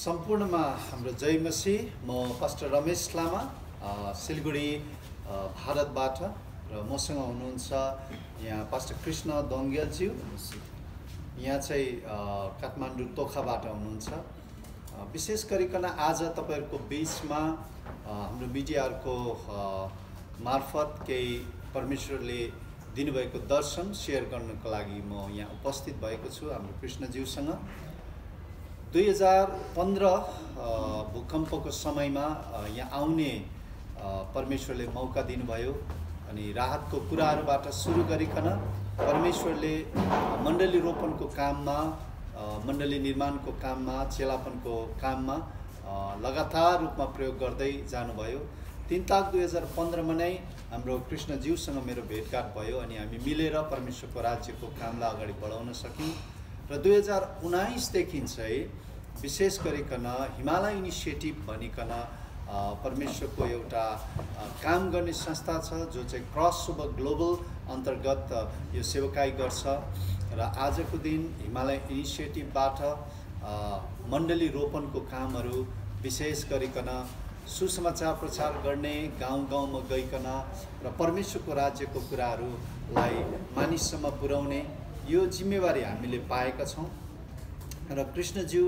सम्पूर्णमा हाम्रो जय मसी म पास्टर रमेश लामा सिलगढी भारतबाट र मसँग हुनुहुन्छ यहाँ पास्टर कृष्ण दङ्गेलज्यू। यहाँ चाहिँ काठमाडौँ तोखाबाट हुनुहुन्छ। विशेष गरिकन आज तपाईँहरूको बिचमा हाम्रो मिडियाहरूको मार्फत केही परमेश्वरले दिनुभएको दर्शन सेयर गर्नको लागि म यहाँ उपस्थित भएको छु हाम्रो कृष्णज्यूसँग। दुई हजार पन्ध्र भूकम्पको समयमा यहाँ आउने परमेश्वरले मौका दिनुभयो अनि राहतको कुराहरूबाट सुरु गरिकन परमेश्वरले मण्डली रोपणको काममा मण्डली निर्माणको काममा चेलापनको काममा लगातार रूपमा प्रयोग गर्दै जानुभयो। तिन ताक दुई हजार पन्ध्रमा नै हाम्रो कृष्णज्यूसँग मेरो भेटघाट भयो अनि हामी मिलेर परमेश्वरको राज्यको कामलाई अगाडि बढाउन सक्यौँ। र दुई हजार उन्नाइसदेखि चाहिँ विशेष गरिकन हिमालय इनिसिएटिभ भनिकन परमेश्वरको एउटा काम गर्ने संस्था छ जो चाहिँ क्रस ओभर ग्लोबल अन्तर्गत यो सेवकाई गर्छ। र आजको दिन हिमालय इनिसिएटिभबाट मण्डली रोपणको कामहरू विशेष गरिकन सुसमाचार प्रचार गर्ने गाउँ गाउँमा गइकन र परमेश्वरको राज्यको कुराहरूलाई मानिससम्म पुर्याउने यो जिम्मेवारी हामीले पाएका छौँ। र कृष्णज्यू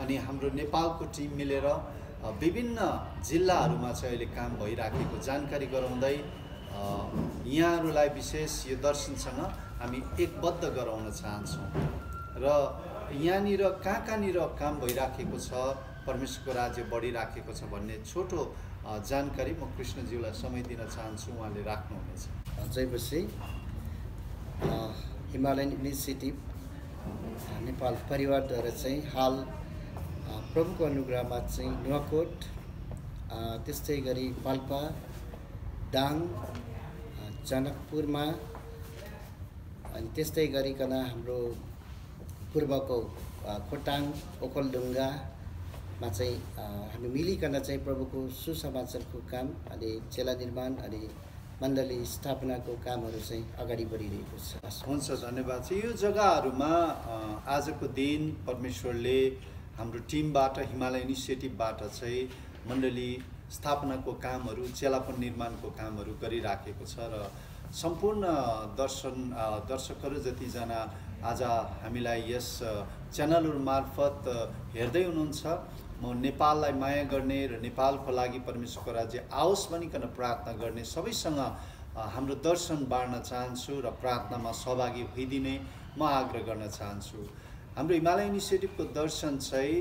अनि हाम्रो नेपालको टिम मिलेर विभिन्न जिल्लाहरूमा चाहिँ अहिले काम भइराखेको जानकारी गराउँदै यहाँहरूलाई विशेष यो दर्शनसँग हामी एकबद्ध गराउन चाहन्छौँ। र यहाँनिर कहाँ कहाँनिर काम भइराखेको छ परमेश्वरको राज्य बढिराखेको छ भन्ने छोटो जानकारी म कृष्णज्यूलाई समय दिन चाहन्छु उहाँले राख्नुहुनेछ। जयपछि हिमालयन इनिसिएटिभ नेपाल परिवारद्वारा चाहिँ हाल प्रभुको अनुग्रहमा चाहिँ नुवाकोट त्यस्तै गरी पाल्पा दाङ जनकपुरमा अनि त्यस्तै गरिकन हाम्रो पूर्वको खोटाङ ओखलढुङ्गामा चाहिँ हामी मिलिकन चाहिँ प्रभुको सुसमाचारको काम अनि चेला निर्माण अनि मण्डली स्थापनाको कामहरू चाहिँ अगाडि बढिरहेको छ। हुन्छ धन्यवाद छ। यो जग्गाहरूमा आजको दिन परमेश्वरले हाम्रो टिमबाट हिमालय इनिसिएटिभबाट चाहिँ मण्डली स्थापनाको कामहरू चेलापन निर्माणको कामहरू गरिराखेको छ र सम्पूर्ण दर्शन दर्शकहरू जतिजना आज हामीलाई यस च्यानलहरू मार्फत हेर्दै हुनुहुन्छ म नेपाललाई माया गर्ने र नेपालको लागि परमेश्वरको राज्य आओस् भनिकन प्रार्थना गर्ने सबैसँग हाम्रो दर्शन बाँड्न चाहन्छु र प्रार्थनामा सहभागी भइदिने म आग्रह गर्न चाहन्छु। हाम्रो हिमालय इनिसिएटिभको दर्शन चाहिँ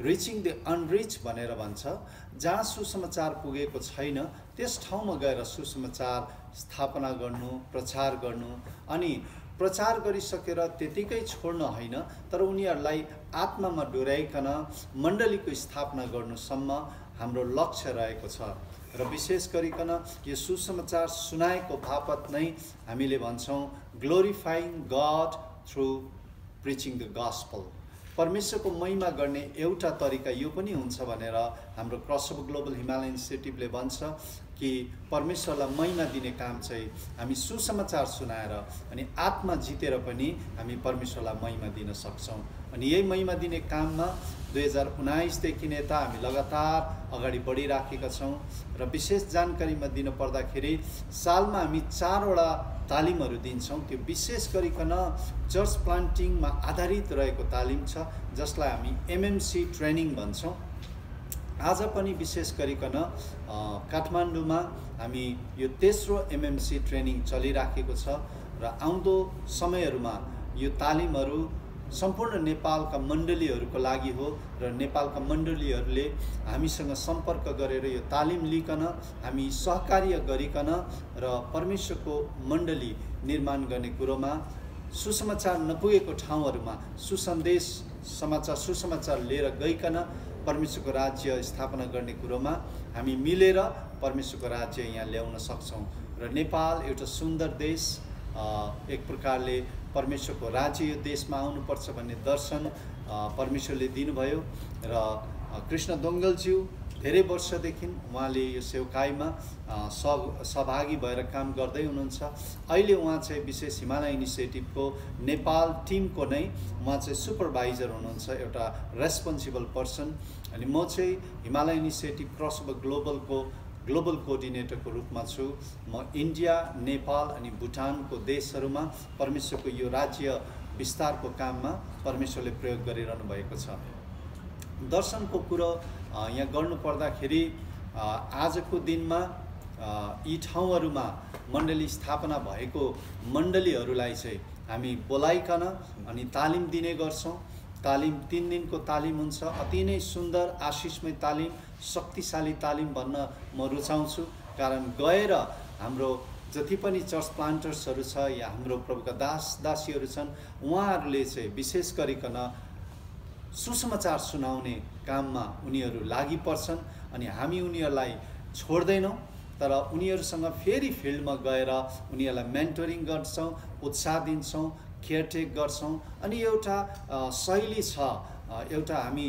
रिचिङ द अनरिच भनेर भन्छ। जहाँ सुसमाचार पुगेको छैन त्यस ठाउँमा गएर सुसमाचार स्थापना गर्नु प्रचार गर्नु अनि प्रचार गरिसकेर त्यतिकै छोड्न होइन तर उनीहरूलाई आत्मामा डोर्याइकन मण्डलीको स्थापना गर्नुसम्म हाम्रो लक्ष्य रहेको छ। र विशेष गरिकन यो सुसमाचार सुनाएको बापत नै हामीले भन्छौँ glorifying God through preaching the gospel परमेश्वरको महिमा गर्ने एउटा तरिका यो पनि हुन्छ भनेर हाम्रो क्रसअप ग्लोबल हिमालय इनिसिएटिभले भन्छ। कि परमेश्वरलाई महिमा दिने काम चाहिँ हामी सुसमाचार सुनाएर अनि आत्मा जितेर पनि हामी परमेश्वरलाई महिमा दिन सक्छौँ। अनि यही महिमा दिने काममा दुई हजार उन्नाइसदेखि यता हामी लगातार अगाडि बढिराखेका छौँ र विशेष जानकारीमा दिन पर्दाखेरि सालमा हामी चारवटा तालिमहरू दिन्छौँ। त्यो विशेष गरिकन चर्च प्लान्टिङमा आधारित रहेको तालिम छ जसलाई हामी एमएमसी ट्रेनिङ भन्छौँ। आज पनि विशेष गरिकन काठमाडौँमा हामी यो तेस्रो एमएमसी ट्रेनिङ चलिराखेको छ र आउँदो समयहरूमा यो तालिमहरू सम्पूर्ण नेपालका मण्डलीहरूको लागि हो र नेपालका मण्डलीहरूले हामीसँग सम्पर्क गरेर यो तालिम लिकन हामी सहकार्य गरिकन र परमेश्वरको मण्डली निर्माण गर्ने कुरोमा सुसमाचार नपुगेको ठाउँहरूमा सुसन्देश समाचार सुसमाचार लिएर गइकन परमेश्वरको राज्य स्थापना गर्ने कुरोमा हामी मिलेर परमेश्वरको राज्य यहाँ ल्याउन सक्छौँ। र नेपाल एउटा सुन्दर देश एक प्रकारले परमेश्वरको राज्य यो देशमा आउनुपर्छ भन्ने दर्शन परमेश्वरले दिनुभयो। र कृष्ण दोङ्गलज्यू धेरै वर्षदेखि उहाँले यो सेवकाईमा अ, सह सहभागी भएर काम गर्दै हुनुहुन्छ। अहिले उहाँ चाहिँ विशेष हिमालय इनिसिएटिभको नेपाल टिमको नै उहाँ चाहिँ सुपरभाइजर हुनुहुन्छ एउटा रेस्पोन्सिबल पर्सन। अनि म चाहिँ हिमालय इनिसिएटिभ क्रस ओभर ग्लोबलको ग्लोबल कोअर्डिनेटरको रूपमा छु। म इन्डिया नेपाल अनि भुटानको देशहरूमा परमेश्वरको यो राज्य विस्तारको काममा परमेश्वरले प्रयोग गरिरहनु भएको छ। दर्शनको कुरो यहाँ गर्नु पर्दाखेरि अ, आजको दिनमा यी ठाउँहरूमा मण्डली स्थापना भएको मण्डलीहरूलाई चाहिँ हामी बोलाइकन अनि तालिम दिने गर्छौँ। तालिम तिन दिनको तालिम हुन्छ। अति नै सुन्दर आशिषमय तालिम शक्तिशाली तालिम भन्न म रुचाउँछु। कारण गएर हाम्रो जति पनि चर्च प्लान्टर्सहरू छ या हाम्रो प्रभुका दास दासीहरू छन् उहाँहरूले चाहिँ विशेष गरिकन सुसमाचार सुनाउने काममा उनीहरू लागि पर्छन् अनि हामी उनीहरूलाई छोड्दैनौँ तर उनीहरूसँग फेरि फिल्डमा गएर उनीहरूलाई मेन्टरिङ गर्छौँ उत्साह दिन्छौँ केयरटेक गर्छौँ। अनि एउटा शैली छ एउटा हामी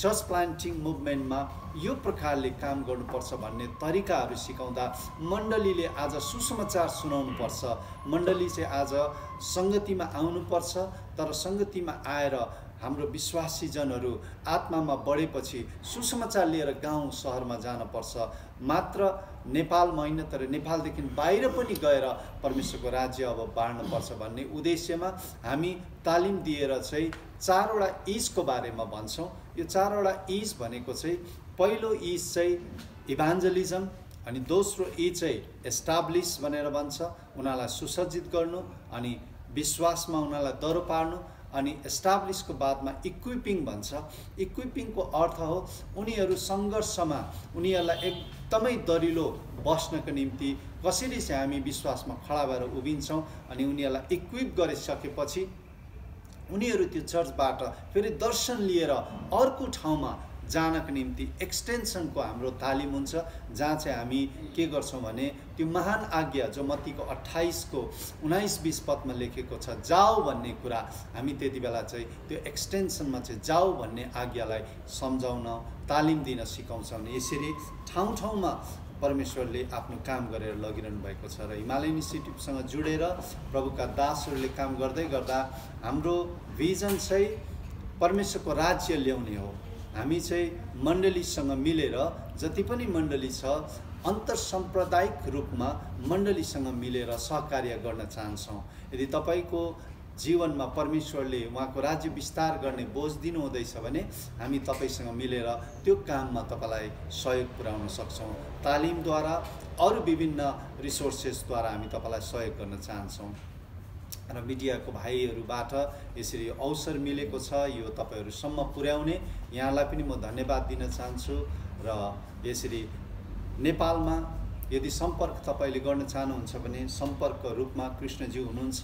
चर्च प्लान्टिङ मुभमेन्टमा यो प्रकारले काम गर्नुपर्छ भन्ने तरिकाहरू सिकाउँदा मण्डलीले आज सुसमाचार सुनाउनुपर्छ। मण्डली चाहिँ आज सङ्गतिमा आउनुपर्छ तर सङ्गतिमा आएर हाम्रो विश्वासीजनहरू आत्मामा बढेपछि सुसमाचार लिएर गाउँ सहरमा जानुपर्छ मात्र नेपालमा होइन तर नेपालदेखि बाहिर पनि गएर परमेश्वरको राज्य अब बाँड्नुपर्छ भन्ने उद्देश्यमा हामी तालिम दिएर चाहिँ चारवटा इजको बारेमा भन्छौँ। यो चारवटा इज भनेको चाहिँ पहिलो इज चाहिँ इभान्जलिजम अनि दोस्रो इ चाहिँ एस्टाब्लिस भनेर भन्छ। उनीहरूलाई सुसज्जित गर्नु अनि विश्वासमा उनीहरूलाई दह्रो पार्नु अनि एस्टाब्लिसको बादमा इक्विपिङ भन्छ। इक्विपिङको अर्थ हो उनीहरू सङ्घर्षमा उनीहरूलाई एकदमै दरिलो बस्नको निम्ति कसरी चाहिँ हामी विश्वासमा खडा भएर उभिन्छौँ अनि उनीहरूलाई इक्विप गरिसकेपछि उनीहरू त्यो चर्चबाट फेरि दर्शन लिएर अर्को ठाउँमा जानको निम्ति एक्सटेन्सनको हाम्रो तालिम हुन्छ जहाँ चाहिँ हामी के गर्छौँ भने त्यो महान आज्ञा जो मत्तीको अठाइसको उन्नाइस बिस पदमा लेखेको छ जाऊ भन्ने कुरा हामी त्यति बेला चाहिँ त्यो एक्सटेन्सनमा चाहिँ जाऊ भन्ने आज्ञालाई सम्झाउन तालिम दिन सिकाउँछौँ यसरी ठाउँ ठाउँमा परमेश्वरले आफ्नो काम गरेर लगिरहनु भएको छ र हिमालय इनिसिएटिभसँग जोडेर प्रभुका दासहरूले काम गर्दै गर्दा हाम्रो भिजन चाहिँ परमेश्वरको राज्य ल्याउने हो। हामी चाहिँ मण्डलीसँग मिलेर जति पनि मण्डली छ अन्तर साम्प्रदायिक रूपमा मण्डलीसँग मिलेर सहकार्य गर्न चाहन्छौँ। यदि तपाईँको जीवनमा परमेश्वरले उहाँको राज्य विस्तार गर्ने बोझ दिनुहुँदैछ भने हामी तपाईँसँग मिलेर त्यो काममा तपाईँलाई सहयोग पुर्याउन सक्छौँ। तालिमद्वारा अरू विभिन्न रिसोर्सेसद्वारा हामी तपाईँलाई सहयोग गर्न चाहन्छौँ। र मिडियाको भाइहरूबाट यसरी अवसर मिलेको छ यो तपाईँहरूसम्म पुर्याउने यहाँलाई पनि म धन्यवाद दिन चाहन्छु र यसरी नेपालमा यदि सम्पर्क तपाईँले गर्न चाहनुहुन्छ भने सम्पर्क रूपमा कृष्णज्यू हुनुहुन्छ।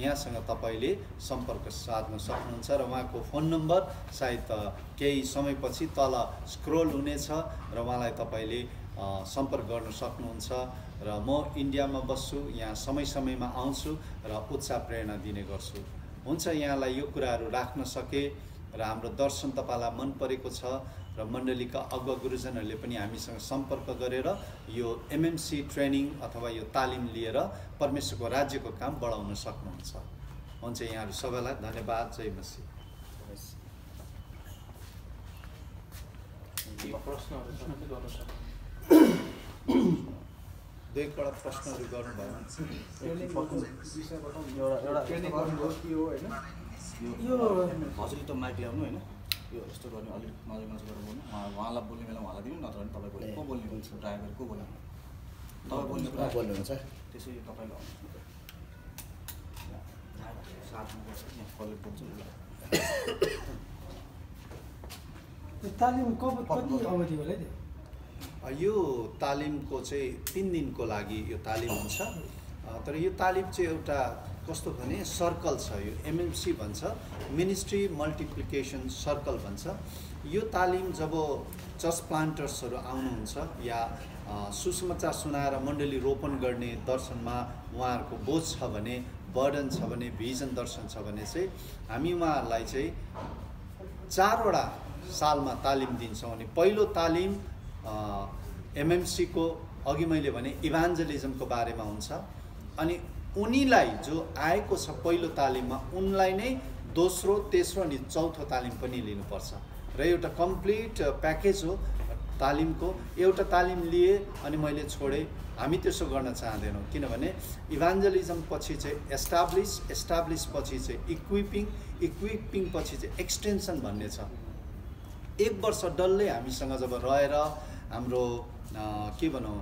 यहाँसँग तपाईँले सम्पर्क साध्न सक्नुहुन्छ र उहाँको फोन नम्बर सायद केही समयपछि तल स्क्रोल हुनेछ र उहाँलाई तपाईँले सम्पर्क गर्न सक्नुहुन्छ र म इन्डियामा बस्छु यहाँ समय समयमा आउँछु र उत्साह प्रेरणा दिने गर्छु। हुन्छ यहाँलाई यो कुराहरू राख्न सके। र हाम्रो दर्शन तपाईँलाई मन परेको छ र मण्डलीका अगुवा गुरुजनहरूले पनि हामीसँग सम्पर्क गरेर यो एमएमसी ट्रेनिङ अथवा यो तालिम लिएर परमेश्वरको राज्यको काम बढाउन सक्नुहुन्छ। हुन्छ यहाँहरू सबैलाई धन्यवाद। जय मसी प्रश्नहरू छ भने गर्नु सक्छ दुई कडा प्रश्नहरू गर्नुभयो यो हजुरले त माइक ल्याउनु होइन? यो यस्तो गर्ने अलिक नजिक नजिक गरेर बोल्नु। उहाँ- उहाँलाई बोल्ने बेला उहाँलाई दिनु नत्र भने तपाईँ बोल्नु को बोल्ने हुन्छ? ड्राइभर को बोल्ने तपाईँ बोल्ने कुरा बोल्नुहुन्छ त्यसै तपाईँले तालिम कब कति अवधि होला है त्यो? अ, यो तालिमको चाहिँ तिन दिनको लागि यो तालिम हुन्छ। तर यो तालिम चाहिँ एउटा कस्तो भने सर्कल छ यो एमएमसी भन्छ मिनिस्ट्री मल्टिप्लिकेसन सर्कल भन्छ। यो तालिम जब चर्च प्लान्टर्सहरू आउनुहुन्छ या सुसमाचार सुनाएर मण्डली रोपण गर्ने दर्शनमा उहाँहरूको बोझ छ भने बर्डन छ भने भिजन दर्शन छ भने चाहिँ हामी उहाँहरूलाई चाहिँ चारवटा सालमा तालिम दिन्छौँ अनि पहिलो तालिम एमएमसीको अघि मैले भने इभान्जलिजमको बारेमा हुन्छ। अनि उनीलाई जो आएको छ पहिलो तालिममा उनलाई नै दोस्रो तेस्रो अनि चौथो तालिम पनि लिनुपर्छ। र एउटा कम्प्लिट प्याकेज हो तालिमको। एउटा तालिम लिए अनि मैले छोडेँ। हामी त्यसो गर्न चाहँदैनौँ। किनभने इभान्जलिजम पछि चाहिँ एस्टाब्लिस एस्टाब्लिस पछि चाहिँ इक्विपिङ इक्विपिङ पछि चाहिँ एक्सटेन्सन भन्ने छ। एक वर्ष डल्लै हामीसँग जब रहेर हाम्रो के भनौँ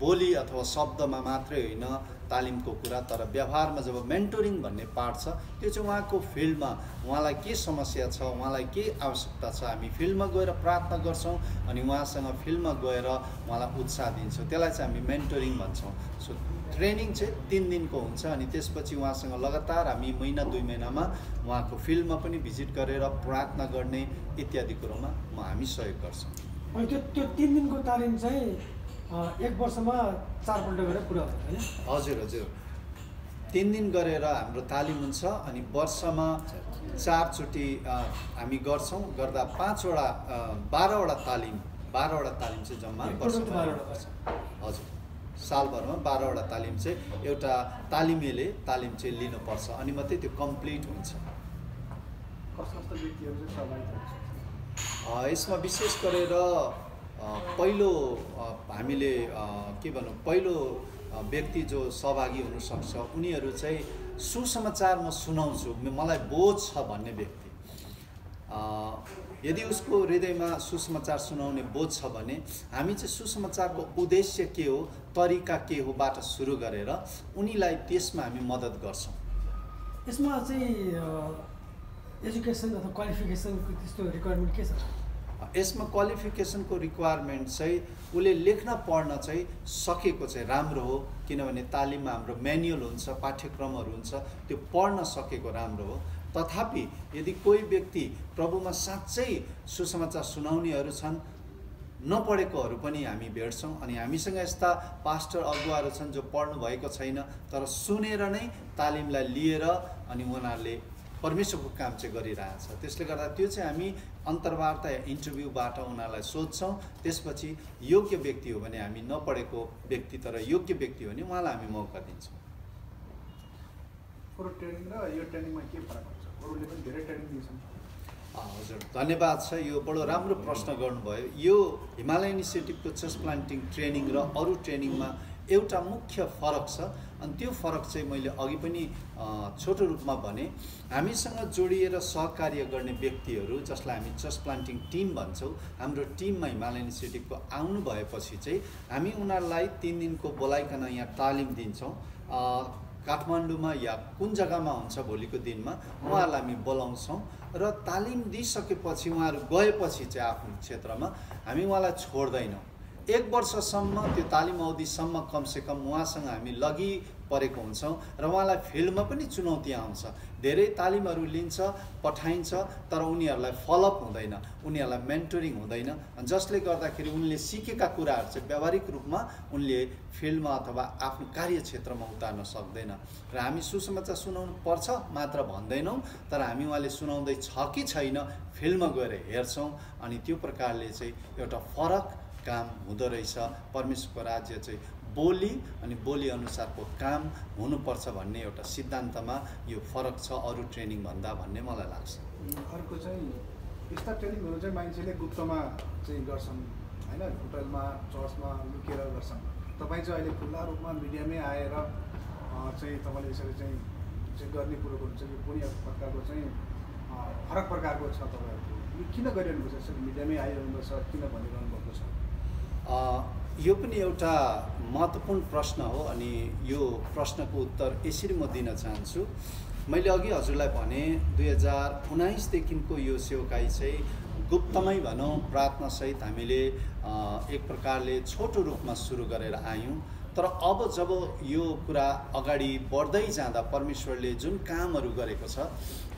बोली अथवा शब्दमा मात्रै होइन तालिमको कुरा तर व्यवहारमा जब मेन्टोरिङ भन्ने पार्ट छ त्यो चाहिँ उहाँको फिल्डमा उहाँलाई के समस्या छ उहाँलाई के आवश्यकता छ हामी फिल्डमा गएर प्रार्थना गर्छौँ अनि उहाँसँग फिल्डमा गएर उहाँलाई उत्साह दिन्छौँ। त्यसलाई चाहिँ हामी मेन्टोरिङ भन्छौँ। सो ट्रेनिङ चाहिँ तिन दिनको हुन्छ अनि त्यसपछि उहाँसँग लगातार हामी महिना दुई महिनामा उहाँको फिल्डमा पनि भिजिट गरेर प्रार्थना गर्ने इत्यादि कुरोमा म हामी सहयोग गर्छौँ। त्यो त्यो तिन दिनको तालिम चाहिँ एक वर्षमा चारपल्ट गरेर पुरा हुन्छ होइन? हजुर हजुर। तिन दिन गरेर हाम्रो तालिम हुन्छ अनि वर्षमा चारचोटि हामी गर्छौँ गर्दा पाँचवटा बाह्रवटा तालिम बाह्रवटा तालिम चाहिँ जम्मा वर्षमा। हजुर। सालभरमा बाह्रवटा तालिम चाहिँ एउटा तालिमेले तालिम चाहिँ लिनुपर्छ अनि मात्रै त्यो कम्प्लिट हुन्छ। यसमा विशेष गरेर पहिलो हामीले के भनौँ पहिलो व्यक्ति जो सहभागी हुनसक्छ उनीहरू चाहिँ सुसमाचार म सुनाउँछु मलाई बोझ छ भन्ने व्यक्ति। यदि उसको हृदयमा सुसमाचार सुनाउने बोझ छ भने हामी चाहिँ सुसमाचारको उद्देश्य के हो तरिका के हो बाट सुरु गरेर उनीलाई त्यसमा हामी मद्दत गर्छौँ। यसमा चाहिँ एजुकेसन अथवा क्वालिफिकेसनको त्यस्तो रिक्वायरमेन्ट के छ? यसमा क्वालिफिकेसनको रिक्वायरमेन्ट चाहिँ उसले लेख्न पढ्न चाहिँ सकेको चाहिँ राम्रो हो किनभने तालिममा हाम्रो म्यानुअल हुन्छ पाठ्यक्रमहरू हुन्छ त्यो पढ्न सकेको राम्रो हो। तथापि यदि कोही व्यक्ति प्रभुमा साँच्चै सुसमाचार सुनाउनेहरू छन् नपढेकोहरू पनि हामी भेट्छौँ। अनि हामीसँग यस्ता पास्टर अगुवाहरू छन् जो पढ्नु भएको छैन तर सुनेर नै तालिमलाई लिएर अनि उनीहरूले परमेश्वरको काम चाहिँ गरिरहेछ त्यसले गर्दा त्यो चाहिँ हामी अन्तर्वार्ता इन्टरभ्यूबाट उनीहरूलाई सोध्छौँ। त्यसपछि योग्य व्यक्ति हो भने हामी नपढेको व्यक्ति तर योग्य व्यक्ति हो भने उहाँलाई हामी मौका दिन्छौँ। हजुर। धन्यवाद छ। यो बडो राम्रो प्रश्न गर्नुभयो। यो हिमालय इनिसिएटिभको चेस्ट प्लान्टिङ ट्रेनिङ र अरू ट्रेनिङमा एउटा मुख्य फरक छ। अनि त्यो फरक चाहिँ मैले अघि पनि छोटो रूपमा भने हामीसँग जोडिएर सहकार्य गर्ने व्यक्तिहरू जसलाई हामी चेस्ट प्लान्टिङ टिम भन्छौँ हाम्रो टिममा हिमालय इनिसिएटिभको आउनु भएपछि चाहिँ हामी उनीहरूलाई तिन दिनको बोलाइकन यहाँ तालिम दिन्छौँ। काठमाडौँमा या कुन जग्गामा हुन्छ भोलिको दिनमा उहाँहरूलाई हामी बोलाउँछौँ र तालिम दिइसकेपछि उहाँहरू गएपछि चाहिँ आफ्नो क्षेत्रमा हामी उहाँलाई छोड्दैनौँ। एक वर्षसम्म त्यो तालिम अवधिसम्म कमसेकम उहाँसँग हामी लगि परेको हुन्छौँ र उहाँलाई फिल्डमा पनि चुनौती आउँछ। धेरै तालिमहरू लिन्छ पठाइन्छ तर उनीहरूलाई फलोअप हुँदैन उनीहरूलाई मेन्टरिङ हुँदैन। जसले गर्दाखेरि उनले सिकेका कुराहरू चाहिँ व्यावहारिक रूपमा उनले फिल्डमा अथवा आफ्नो कार्यक्षेत्रमा उतार्न सक्दैन। र हामी सुसमाचार सुनाउनु पर्छ मात्र भन्दैनौँ तर हामी उहाँले सुनाउँदै छ कि छैन फिल्डमा गएर हेर्छौँ। अनि त्यो प्रकारले चाहिँ एउटा फरक काम हुँदो रहेछ। परमेश्वरको राज्य चाहिँ बोली अनि बोली अनुसारको काम हुनुपर्छ भन्ने एउटा सिद्धान्तमा यो फरक छ अरू ट्रेनिङ भन्दा भन्ने मलाई लाग्छ। अर्को चाहिँ यस्ता ट्रेनिङहरू चाहिँ मान्छेले गुप्तमा चाहिँ गर्छन् होइन? होटलमा चर्चमा लुकेर गर्छन्। तपाईँ चाहिँ अहिले खुल्ला रूपमा मिडियामै आएर चाहिँ तपाईँले यसरी चाहिँ चाहिँ गर्ने कुरोको हुन्छ यो कुनै प्रकारको चाहिँ फरक प्रकारको छ तपाईँहरूको। यो किन गरिरहनुपर्छ यसरी मिडियामै आइरहनुपर्छ किन भनिरहनु यो पनि एउटा महत्त्वपूर्ण प्रश्न हो अनि यो प्रश्नको उत्तर यसरी म दिन चाहन्छु। मैले अघि हजुरलाई भने दुई हजार उन्नाइसदेखिको यो सेवकाई चाहिँ गुप्तमै भनौँ प्रार्थनासहित हामीले एक प्रकारले छोटो रूपमा सुरु गरेर आयौँ। तर अब जब यो कुरा अगाडि बढ्दै जाँदा परमेश्वरले जुन कामहरू गरेको छ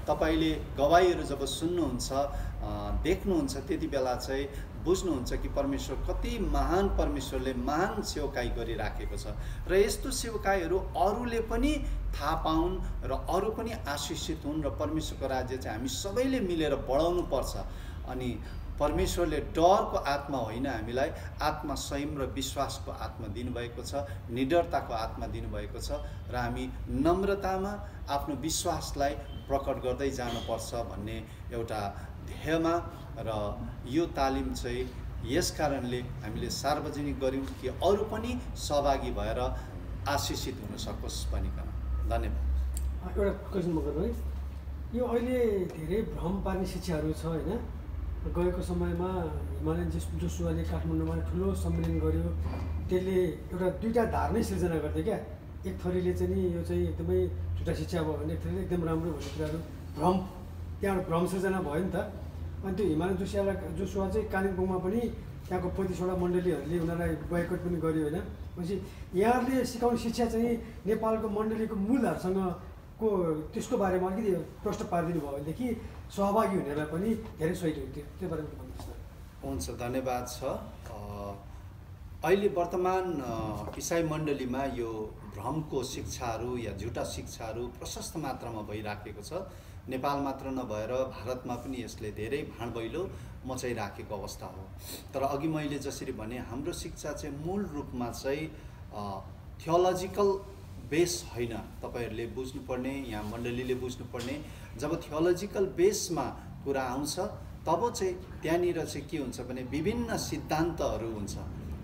तपाईँले गवाईहरू जब सुन्नुहुन्छ देख्नुहुन्छ त्यति बेला चाहिँ बुझ्नुहुन्छ कि परमेश्वर कति महान परमेश्वरले महान सेवकाई गरिराखेको छ र यस्तो सेवकाईहरू अरूले पनि थाहा पाउन् र अरू पनि आशिषित हुन् र परमेश्वरको राज्य चाहिँ हामी सबैले मिलेर बढाउनु पर्छ। अनि परमेश्वरले डरको आत्मा होइन हामीलाई आत्मा संयम र विश्वासको आत्मा दिनुभएको छ निडरताको आत्मा दिनुभएको छ र हामी नम्रतामा आफ्नो विश्वासलाई प्रकट गर्दै जानुपर्छ भन्ने एउटा ध्येयमा र यो तालिम चाहिँ यस कारणले हामीले सार्वजनिक गऱ्यौँ कि अरू पनि सहभागी भएर आशिषित हुन सकोस् भनिकन धन्यवाद। एउटा क्वेसन गर्नु है। यो अहिले धेरै भ्रम पार्ने शिक्षाहरू छ होइन? गएको समयमा हिमालयन जस जोसुवाले काठमाडौँमा ठुलो सम्मेलन गर्यो। त्यसले एउटा दुईवटा धारणै सिर्जना गर्थ्यो क्या। एक थरीले चाहिँ नि यो चाहिँ एकदमै छुट्टा शिक्षा भयो भने एक थरीले एकदम राम्रो भन्ने कुराहरू। भ्रम त्यहाँबाट भ्रम सिर्जना भयो नि त। अनि त्यो हिमालयन जोसियालाई जोसुवा चाहिँ कालिम्पोङमा पनि त्यहाँको पैँतिसवटा मण्डलीहरूले उनीहरूलाई बोयकट पनि गर्यो होइन। भनेपछि यहाँहरूले सिकाउने शिक्षा चाहिँ नेपालको मण्डलीको मूलहरूसँग को त्यसको बारेमा अलिकति प्रश्न पारिदिनु भयो भनेदेखि सहभागी हुनेलाई पनि धेरै सहिलो हुन्थ्यो। त्यो बारेमा भन्नुहोस् हुन्छ धन्यवाद छ। अहिले वर्तमान इसाई मण्डलीमा यो भ्रमको शिक्षाहरू या झुटा शिक्षाहरू प्रशस्त मात्रामा भइराखेको छ। नेपाल मात्र नभएर भारतमा पनि यसले धेरै भाँडभैलो मचाइराखेको अवस्था हो। तर अघि मैले जसरी भने हाम्रो शिक्षा चाहिँ मूल रूपमा चाहिँ थियोलोजिकल बेस होइन। तपाईँहरूले बुझ्नुपर्ने यहाँ मण्डलीले बुझ्नुपर्ने। जब थियोलोजिकल बेसमा कुरा आउँछ तब चाहिँ त्यहाँनिर चाहिँ के हुन्छ भने विभिन्न सिद्धान्तहरू हुन्छ।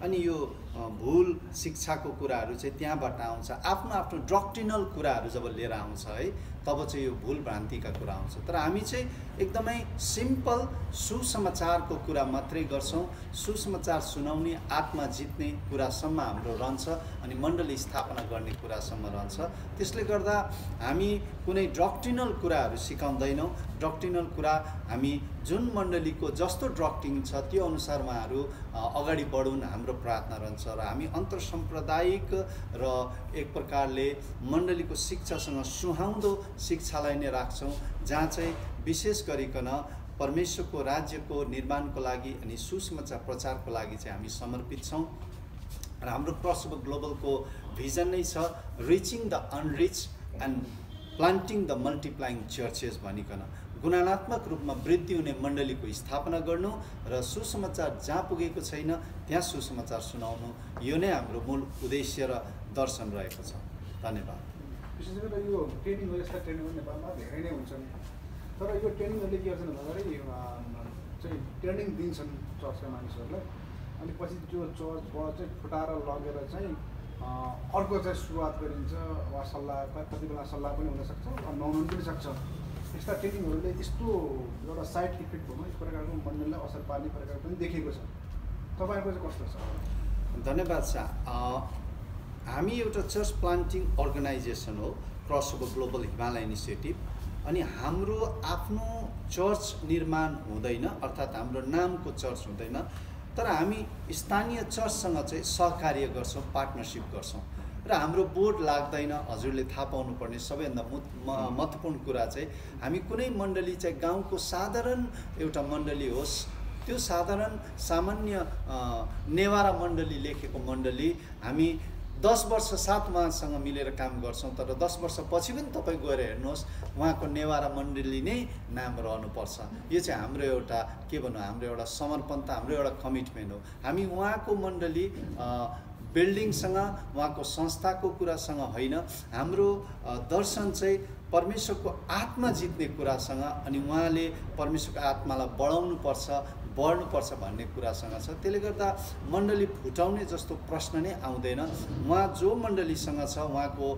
अनि यो भुल शिक्षाको कुराहरू चाहिँ त्यहाँबाट आउँछ। आफ्नो आफ्नो डक्टिनल कुराहरू जब लिएर आउँछ है तब चाहिँ यो भुल भ्रान्तिका कुरा आउँछ। तर हामी चाहिँ एकदमै सिम्पल सुसमाचारको कुरा मात्रै गर्छौँ। सुसमाचार सुनाउने आत्मा जित्ने कुरासम्म हाम्रो रहन्छ अनि मण्डली स्थापना गर्ने कुरासम्म रहन्छ। त्यसले गर्दा हामी कुनै डक्टिनल कुराहरू सिकाउँदैनौँ। डक्टिनल कुरा हामी जुन मण्डलीको जस्तो डक्टिन छ त्यो अनुसार उहाँहरू अगाडि बढुन् हाम्रो प्रार्थना रहन्छ। र हामी अन्तर साम्प्रदायिक र एक प्रकारले मण्डलीको शिक्षासँग सुहाउँदो शिक्षालाई नै राख्छौँ जहाँ चाहिँ विशेष गरिकन परमेश्वरको राज्यको निर्माणको लागि अनि सुसमाचार प्रचारको लागि चाहिँ हामी समर्पित छौँ। र हाम्रो क्रसओभर ग्लोबलको भिजन नै छ reaching the unreached and planting the multiplying churches भनिकन। गुणात्मक रूपमा वृद्धि हुने मण्डलीको स्थापना गर्नु र सुसमाचार जहाँ पुगेको छैन त्यहाँ सुसमाचार सुनाउनु यो नै हाम्रो मूल उद्देश्य र दर्शन रहेको छ। धन्यवाद। विशेष गरेर यो ट्रेनिङहरू यस्ता ट्रेनिङहरू नेपालमा धेरै नै हुन्छन्। तर यो ट्रेनिङहरूले के गर्छन् भन्दाखेरि चाहिँ ट्रेनिङ दिन्छन् चर्चका मानिसहरूलाई। अनि पछि त्यो चर्चबाट चाहिँ फुटाएर लगेर चाहिँ अर्को चाहिँ सुरुवात गरिन्छ वा सल्लाह कति बेला सल्लाह पनि हुनसक्छ वा नहुनु पनि सक्छ। यस्ता ट्रेनिङहरूले यस्तो एउटा साइड इफेक्ट भनौँ एक प्रकारको मण्डललाई असर पार्ने प्रकार पनि देखेको छ। तपाईँहरूको चाहिँ कस्तो छ? धन्यवाद सा। हामी एउटा चर्च प्लान्टिङ अर्गनाइजेसन हो cross over global Himalaya initiative. अनि हाम्रो आफ्नो चर्च निर्माण हुँदैन अर्थात् हाम्रो नामको चर्च हुँदैन तर हामी स्थानीय चर्चसँग चाहिँ सहकार्य गर्छौँ पार्टनरसिप गर्छौँ। र हाम्रो बोर्ड लाग्दैन हजुरले थाहा पाउनुपर्ने सबैभन्दा मुत महत्त्वपूर्ण कुरा चाहिँ हामी कुनै मण्डली चाहिँ गाउँको साधारण एउटा मण्डली होस् त्यो साधारण सामान्य नेवारा मण्डली लेखेको मण्डली हामी दस वर्ष सात उहाँसँग मिलेर काम गर्छौँ तर दस वर्षपछि पनि तपाईँ गएर हेर्नुहोस् उहाँको नेवारा मण्डली नै नाम रहनुपर्छ। यो चाहिँ हाम्रो एउटा के भनौँ हाम्रो एउटा समर्पणता हाम्रो एउटा कमिटमेन्ट हो। हामी उहाँको मण्डली बिल्डिङसँग उहाँको संस्थाको कुरासँग होइन हाम्रो दर्शन चाहिँ परमेश्वरको आत्मा जित्ने कुरासँग अनि उहाँले परमेश्वरको आत्मालाई बढाउनुपर्छ बढ्नुपर्छ भन्ने कुरासँग छ। त्यसले गर्दा मण्डली फुटाउने जस्तो प्रश्न नै आउँदैन। उहाँ जो मण्डलीसँग छ उहाँको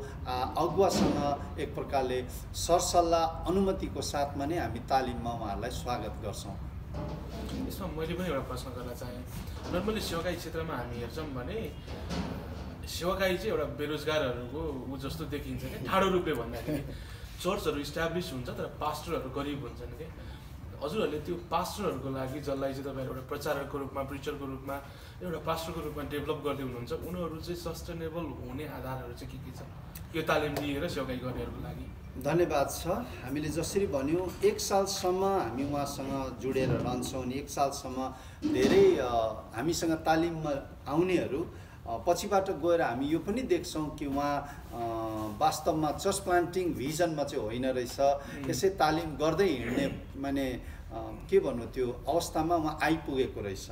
अगुवासँग एक प्रकारले सरसल्लाह अनुमतिको साथमा नै हामी तालिममा उहाँहरूलाई स्वागत गर्छौँ। यसमा मैले पनि एउटा प्रश्न गर्न चाहेँ। नर्मली सेवाकाई क्षेत्रमा हामी हेर्छौँ भने सेवाकाई चाहिँ एउटा बेरोजगारहरूको ऊ जस्तो देखिन्छ क्या ठाडो रूपले भन्दाखेरि। चर्चहरू इस्टाब्लिस हुन्छ तर पास्टरहरू गरिब हुन्छन् क्या हजुरहरूले त्यो पास्टरहरूको लागि जसलाई चाहिँ तपाईँहरू एउटा प्रचारकको रूपमा प्रिचरको रूपमा एउटा पास्टरको रूपमा डेभलप गर्दै हुनुहुन्छ उनीहरू चाहिँ सस्टेनेबल हुने आधारहरू चाहिँ के के छ यो तालिम दिएर सेवाकाई गर्नेहरूको लागि। धन्यवाद छ। हामीले जसरी भन्यौँ एक सालसम्म हामी उहाँसँग जोडेर रहन्छौँ अनि एक सालसम्म धेरै हामीसँग तालिममा आउनेहरू पछिबाट गएर हामी यो पनि देख्छौँ कि उहाँ वास्तवमा चर्च प्लान्टिङ भिजनमा चाहिँ होइन रहेछ। यसै तालिम गर्दै हिँड्ने माने के भन्नु त्यो अवस्थामा उहाँ आइपुगेको रहेछ।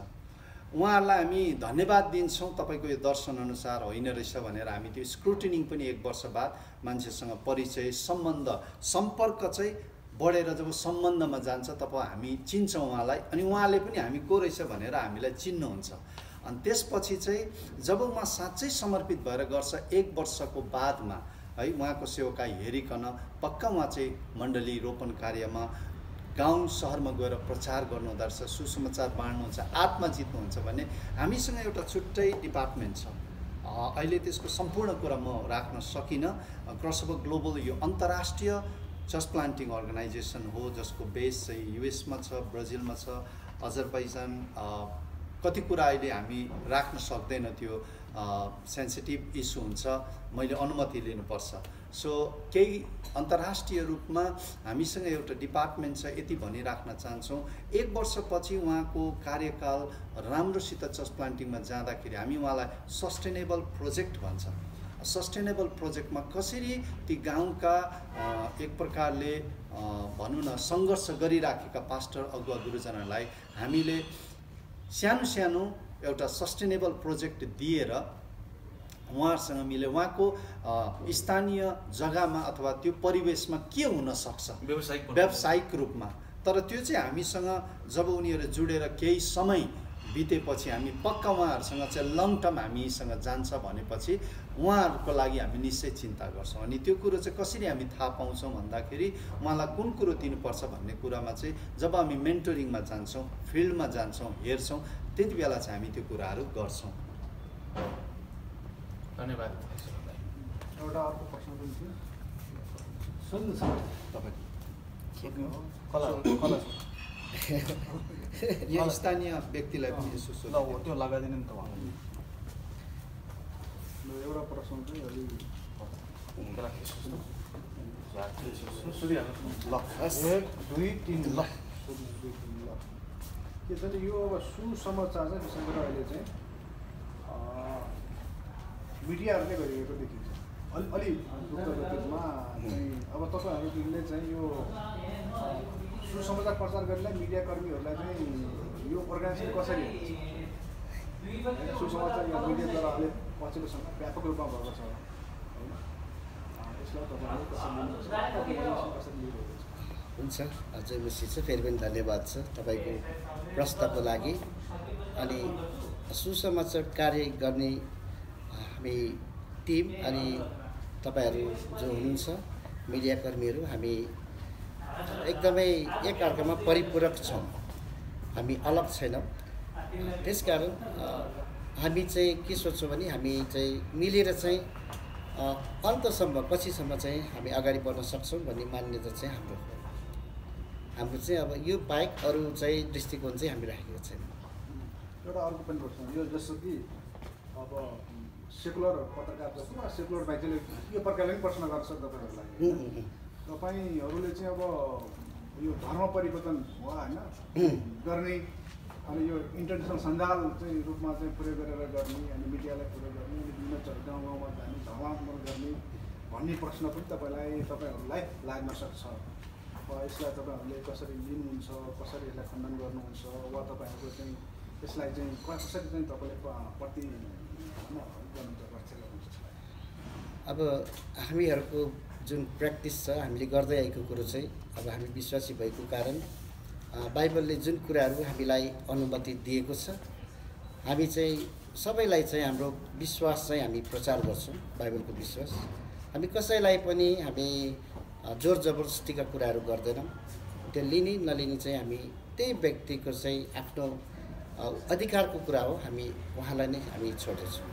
उहाँहरूलाई हामी धन्यवाद दिन्छौँ। तपाईँको यो दर्शनअनुसार होइन रहेछ भनेर हामी त्यो स्क्रुटिनिङ पनि एक वर्ष बाद मान्छेसँग परिचय सम्बन्ध सम्पर्क चाहिँ बढेर जब सम्बन्धमा जान्छ तब हामी चिन्छौँ उहाँलाई अनि उहाँले पनि हामी को रहेछ भनेर हामीलाई चिन्नुहुन्छ। अनि त्यसपछि चाहिँ जब उहाँ साँच्चै समर्पित भएर गर्छ एक वर्षको बादमा है उहाँको सेवकाई हेरिकन पक्का उहाँ चाहिँ मण्डली रोपण कार्यमा गाउँ सहरमा गएर प्रचार गर्नुहुँदो रहेछ सुसमाचार बाँड्नुहुन्छ आत्मा जित्नुहुन्छ भने हामीसँग एउटा छुट्टै डिपार्टमेन्ट छ। अहिले त्यसको सम्पूर्ण कुरा म राख्न सकिनँ। क्रसओभर ग्लोबल यो अन्तर्राष्ट्रिय चर्च प्लान्टिङ अर्गनाइजेसन हो जसको बेस चाहिँ युएसमा छ ब्राजिलमा छ अजरबैजान। कति कुरा अहिले हामी राख्न सक्दैन त्यो सेन्सिटिभ इस्यु हुन्छ। मैले अनुमति लिनुपर्छ। सो केही अन्तर्राष्ट्रिय रूपमा हामीसँग एउटा डिपार्टमेन्ट छ यति भनिराख्न चाहन्छौँ। एक वर्षपछि उहाँको कार्यकाल राम्रोसित चर्च प्लान्टिङमा जाँदाखेरि हामी उहाँलाई सस्टेनेबल प्रोजेक्ट भन्छ। सस्टेनेबल प्रोजेक्टमा कसरी ती गाउँका एक प्रकारले भनौँ न सङ्घर्ष गरिराखेका पास्टर अगुवा गुरुजनहरूलाई हामीले सानो सानो एउटा सस्टेनेबल प्रोजेक्ट दिएर उहाँहरूसँग मिले उहाँको स्थानीय जग्गामा अथवा त्यो परिवेशमा के हुनसक्छ व्यावसायिक। व्यावसायिक रूपमा। तर त्यो चाहिँ हामीसँग जब उनीहरू जुडेर केही समय बितेपछि हामी पक्का उहाँहरूसँग चाहिँ लङ टर्म हामीसँग जान्छ भनेपछि उहाँहरूको लागि हामी निश्चय चिन्ता गर्छौँ। अनि त्यो कुरो चाहिँ कसरी हामी थाहा पाउँछौँ भन्दाखेरि उहाँलाई कुन कुरो दिनुपर्छ भन्ने कुरामा चाहिँ जब हामी मेन्टरिङमा जान्छौँ फिल्डमा जान्छौँ हेर्छौँ त्यति बेला चाहिँ हामी त्यो कुराहरू गर्छौँ। धन्यवाद। एउटा अर्को प्रश्न पनि थियो। सोध्नु छ कसलाई यो स्थानीय व्यक्तिलाई पनि यसो ल सोध्नु हो त्यो लगाइदिनु नि त उहाँलाई एउटा प्रश्न चाहिँ अलिक दुई तिन ल। ल। के छ यो अब सुसमाचार चाहिँ विशेष गरेर अहिले चाहिँ मिडियाहरूले गरिरहेको देखिन्छ। अलि अलि रूपमा चाहिँ अब तपाईँहरूले चाहिँ यो सुसमाचार प्रचार गर्नेलाई मिडियाकर्मीहरूलाई चाहिँ यो अर्गनाइजेसन कसरी? सुसमाचार या मिडियाद्वारा अलिक पछिल्लो समय व्यापक रूपमा भएको छ। होइन? हुन्छ अझै बेसी छ फेरि पनि धन्यवाद छ तपाईँको प्रश्नको लागि। अनि सुसमाचार कार्य गर्ने हामी टिम अनि तपाईँहरू जो हुनुहुन्छ मिडियाकर्मीहरू हामी एकदमै एकअर्कामा परिपूरक छौँ। हामी अलग छैनौँ। त्यसकारण अ, हामी चाहिँ के सोच्छौँ भने हामी चाहिँ मिलेर चाहिँ अन्तसम्म पछिसम्म चाहिँ हामी अगाडि बढ्न सक्छौँ भन्ने मान्यता चाहिँ हाम्रो हो। हाम्रो चाहिँ अब यो बाहेक अरू चाहिँ दृष्टिकोण चाहिँ हामी राखेको छैन। एउटा अर्को पनि यो जस्तो कि अब सेकुलर पत्रकार जस्तो वा सेकुलर मान्छेले यो प्रकारले पनि प्रश्न गर्छ तपाईँहरूलाई? तपाईँहरूले चाहिँ अब यो धर्म परिवर्तन हो होइन। गर्ने अनि यो इन्टरनेसनल सञ्जाल चाहिँ रूपमा चाहिँ प्रयोग गरेर गर्ने अनि मिडियालाई प्रयोग गर्ने अनि विभिन्न च- गाउँ गाउँमा जाने धर्मान्तरण गर्ने भन्ने प्रश्न पनि तपाईँलाई तपाईँहरूलाई लाग्न सक्छ। वा यसलाई तपाईँहरूले कसरी लिनुहुन्छ कसरी यसलाई खण्डन गर्नुहुन्छ वा तपाईँहरूको चाहिँ यसलाई चाहिँ कसरी चाहिँ तपाईँले प्रति अब हामीहरूको जुन प्र्याक्टिस छ हामीले गर्दै आएको कुरो चाहिँ अब हामी विश्वासी भएको कारण बाइबलले जुन कुराहरू हामीलाई अनुमति दिएको छ हामी चाहिँ सबैलाई चाहिँ हाम्रो विश्वास चाहिँ हामी प्रचार गर्छौँ बाइबलको विश्वास। हामी कसैलाई पनि हामी जोर जबरजस्तीका कुराहरू गर्दैनौँ। त्यो लिने नलिने चाहिँ हामी त्यही व्यक्तिको चाहिँ आफ्नो अधिकारको कुरा हो हामी उहाँलाई नै हामी छोड्दैछौँ।